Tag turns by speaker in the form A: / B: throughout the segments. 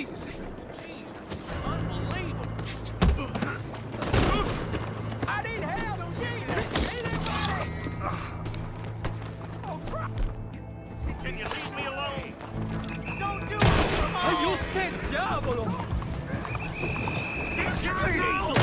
A: No.
B: Jeez, unbelievable. I need help, Jesus! Anybody! Oh, crap! Can you leave me alone? Don't do it! Come on!
A: Ay, usted, diablo!
B: Somebody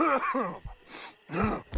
B: me!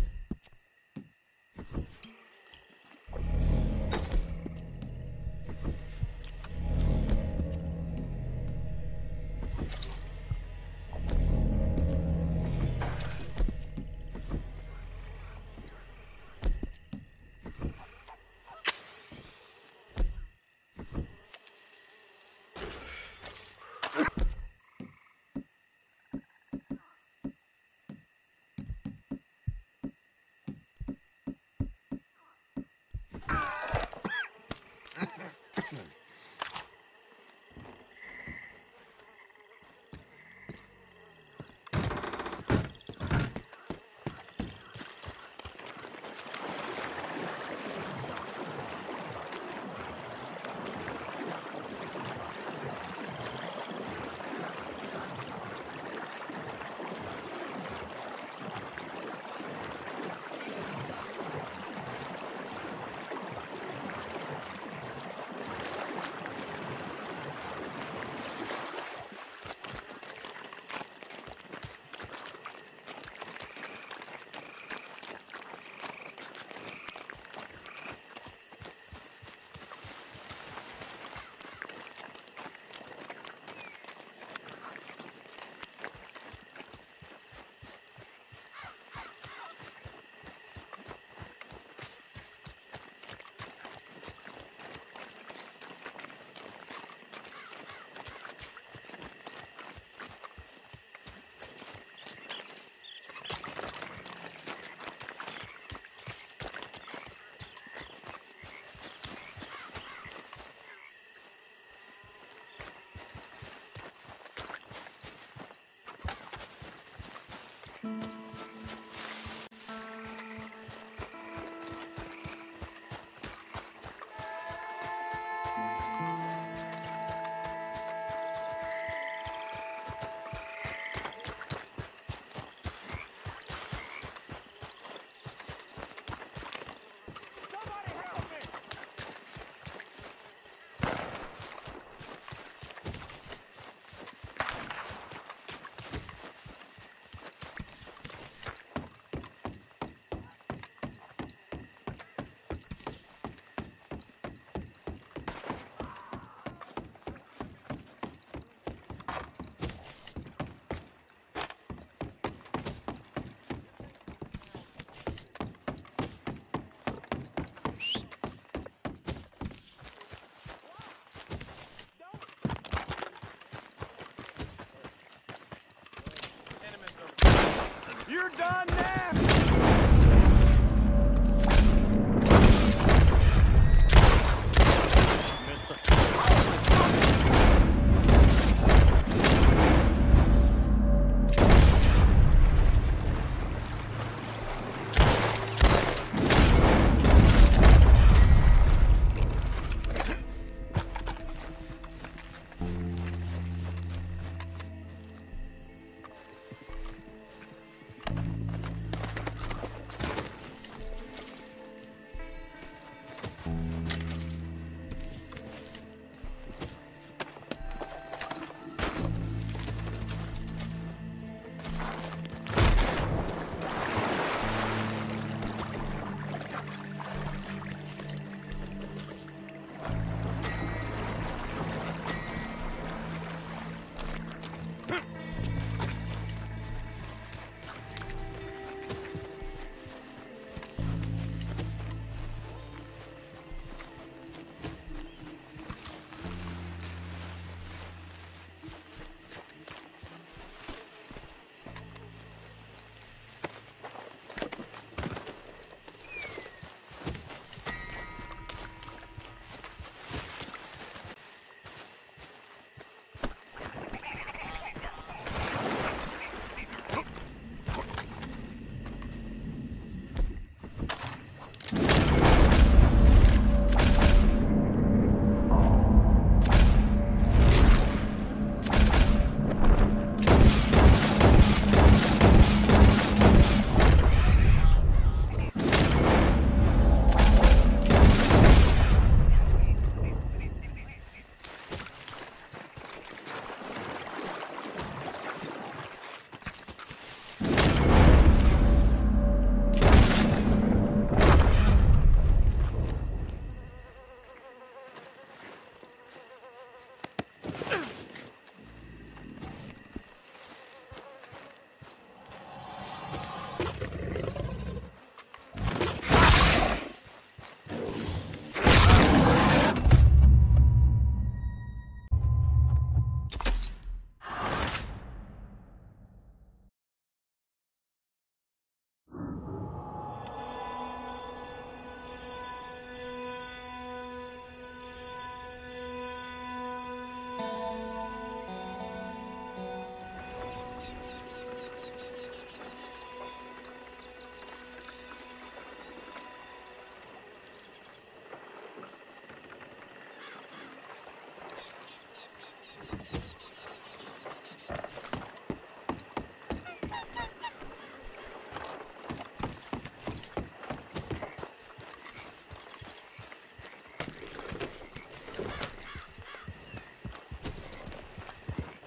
B: You're done now!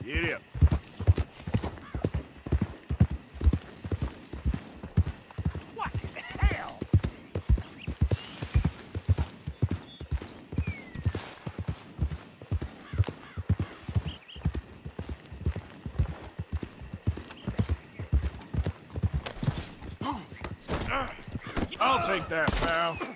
A: Hell?
B: I'll take that, pal.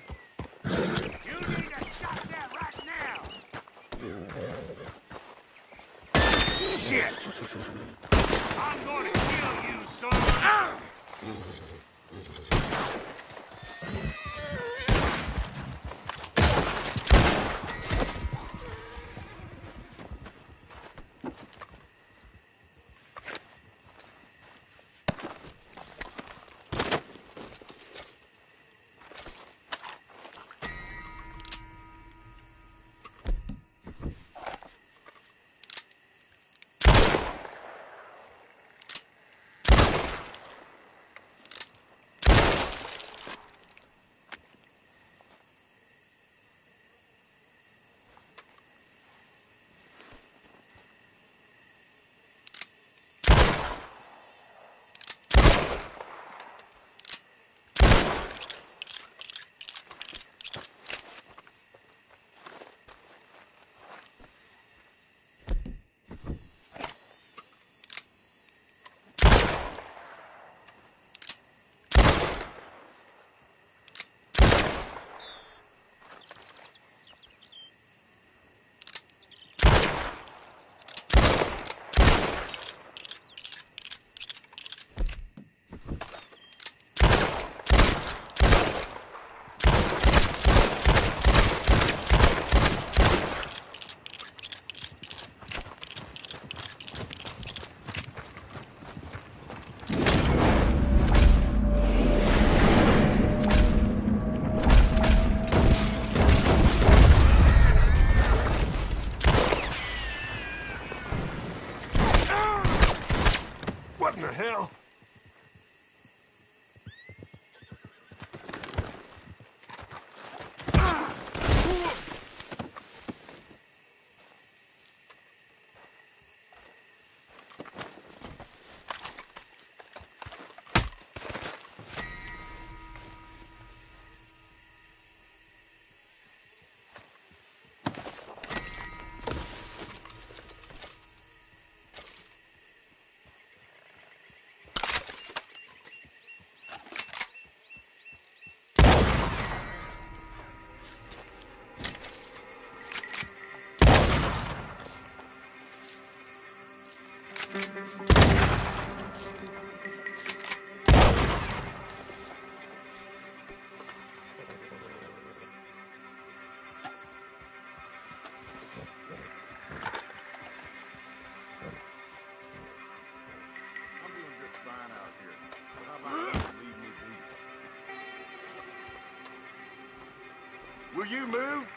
A: You
C: move?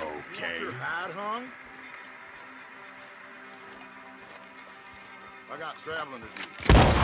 B: Okay.
C: You your hide hung? I got traveling to do.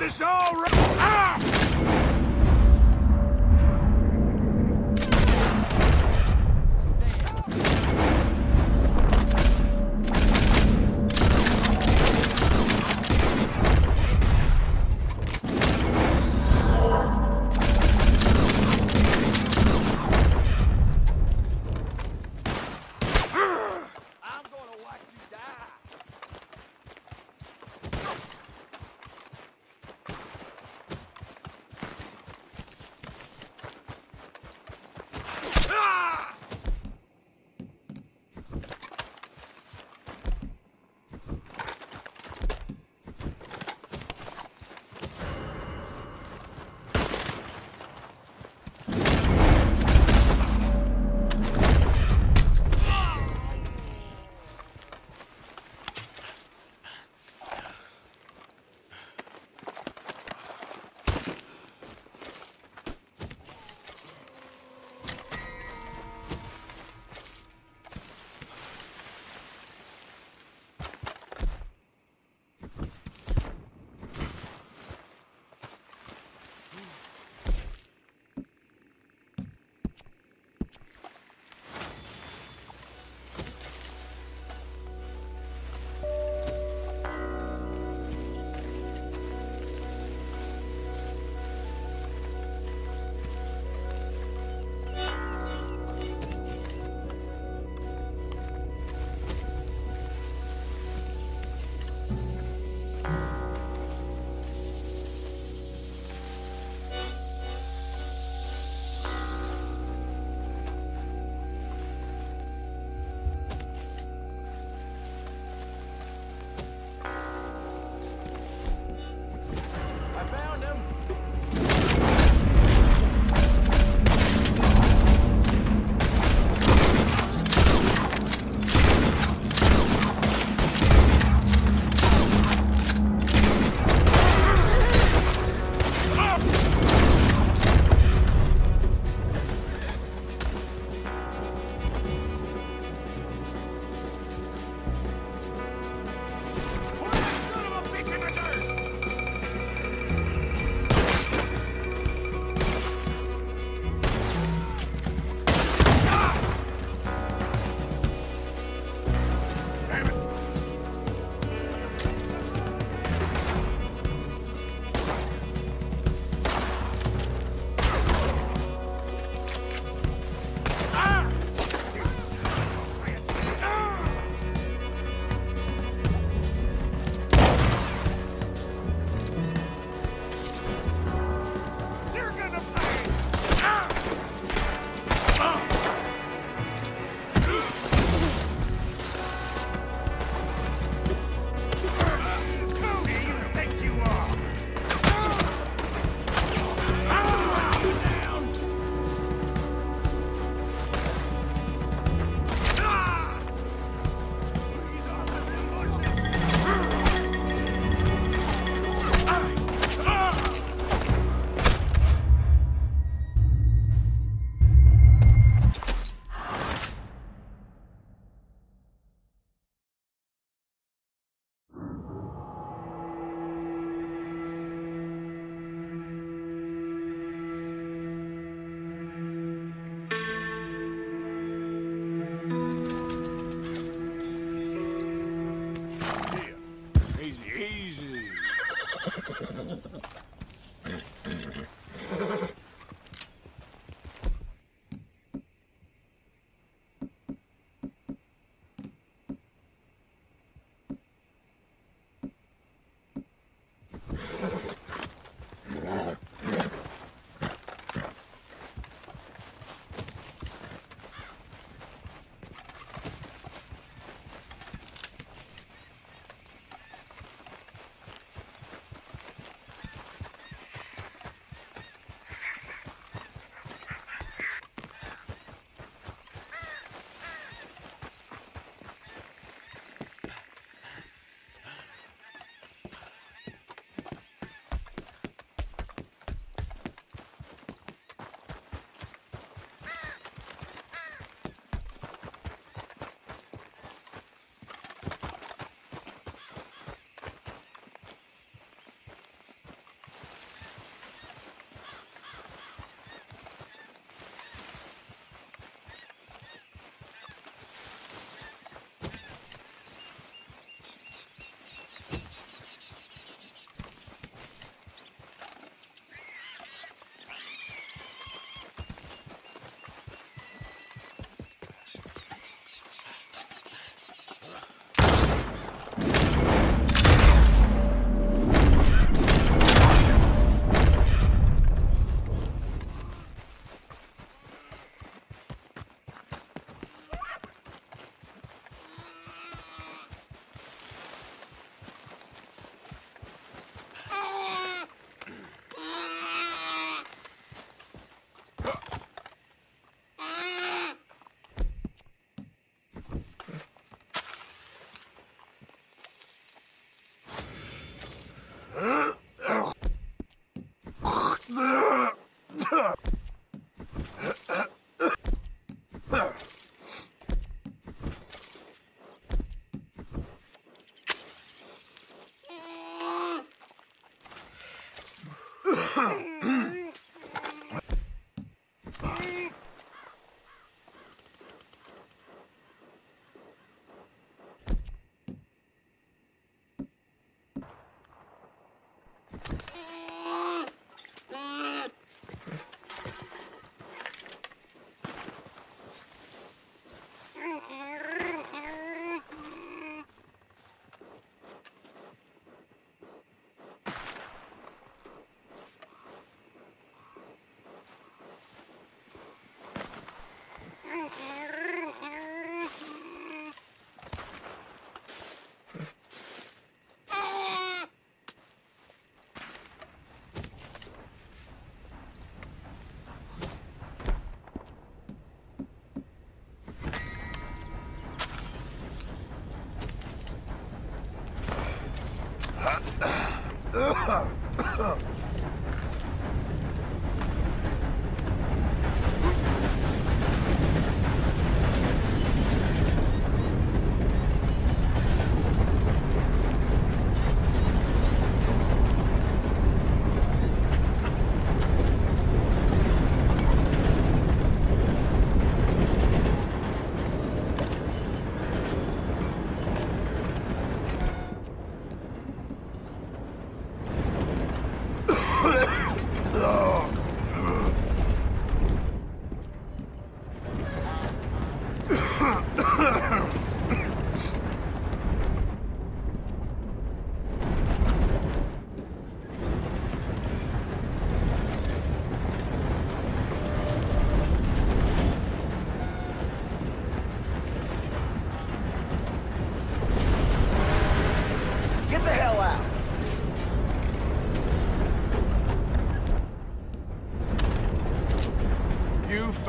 A: This all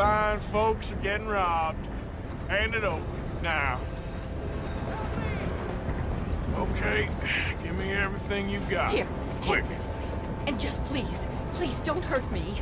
A: fine folks are getting robbed. Hand it over, now. Okay, give me everything you got.
D: Here,
A: Quick.
D: take this. And just please, please don't hurt me.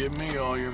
A: Give me
D: all
B: your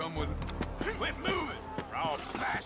B: come with... Quit moving! We're
E: all
A: back.